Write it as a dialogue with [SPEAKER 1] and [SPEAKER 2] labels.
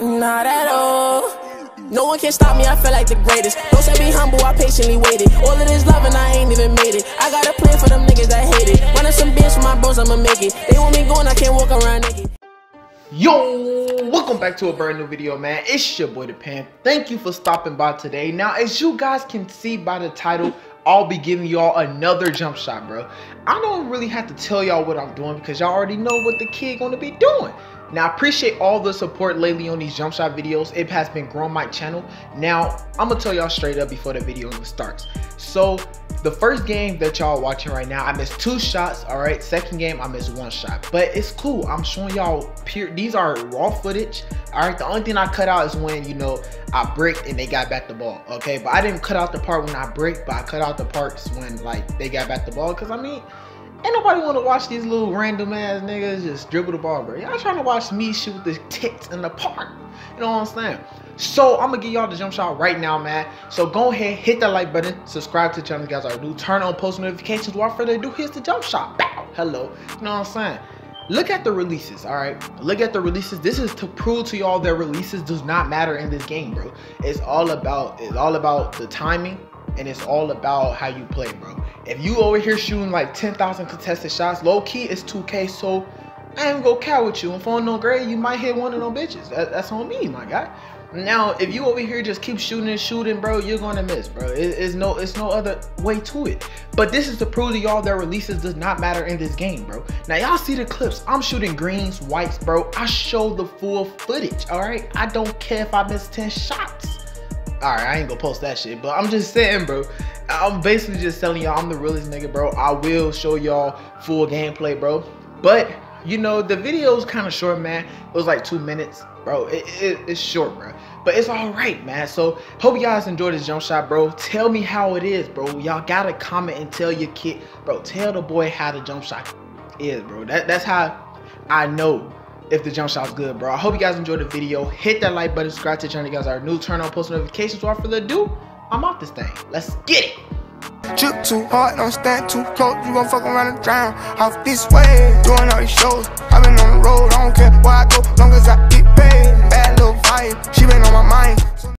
[SPEAKER 1] Not at all. No one can stop me, I feel like the greatest. Don't say be humble, I patiently waited. All of this love and I ain't even made it. I got a plan for them niggas that hate it. Running some bands for my bros, I'ma make it. They want me going, I can't walk around naked.
[SPEAKER 2] Yo, welcome back to a brand new video, man. It's your boy, Depend. Thank you for stopping by today. Now, as you guys can see by the title, I'll be giving y'all another jump shot, bro. I don't really have to tell y'all what I'm doing because y'all already know what the kid gonna be doing. Now, I appreciate all the support lately on these jump shot videos. It has been growing my channel. Now, I'm gonna tell y'all straight up before the video even starts. So, the first game that y'all watching right now, I missed two shots, all right? Second game, I missed one shot, but it's cool. I'm showing y'all pure, these are raw footage, all right? The only thing I cut out is when, you know, I bricked and they got back the ball, okay? But I didn't cut out the part when I bricked, but I cut out the parts when, like, they got back the ball, because, I mean, Ain't nobody want to watch these little random ass niggas just dribble the ball, bro. Y'all trying to watch me shoot the tits in the park. You know what I'm saying? So I'm gonna give y'all the jump shot right now, man. So go ahead, hit that like button, subscribe to the channel, guys are new. Turn on post notifications. Without further ado, here's the jump shot. Bow. Hello. You know what I'm saying? Look at the releases, all right? Look at the releases. This is to prove to y'all that releases does not matter in this game, bro. It's all about it's all about the timing and it's all about how you play, bro. If you over here shooting like 10,000 contested shots, low key it's 2K, so I ain't gonna count with you. If on no grade, you might hit one of them bitches. That's on me, my guy. Now, if you over here just keep shooting and shooting, bro, you're gonna miss, bro. It, it's no, it's no other way to it. But this is to prove to y'all that releases does not matter in this game, bro. Now, y'all see the clips. I'm shooting greens, whites, bro. I show the full footage, all right? I don't care if I miss 10 shots all right, I ain't gonna post that shit, but I'm just saying, bro. I'm basically just telling y'all I'm the realest nigga, bro. I will show y'all full gameplay, bro. But you know, the video is kind of short, man. It was like two minutes, bro. It, it, it's short, bro. But it's all right, man. So hope you guys enjoyed this jump shot, bro. Tell me how it is, bro. Y'all gotta comment and tell your kid, bro. Tell the boy how the jump shot is, bro. That, that's how I know if the jump shot's good, bro. I hope you guys enjoyed the video. Hit that like button, subscribe to the channel. You guys are new. Turn on post notifications. Without further ado, I'm off this thing. Let's get it.
[SPEAKER 3] Drip too hard, don't stand too close. You gon' fuck around and drown. Off this way, doing all these shows. I've been on the road, I don't care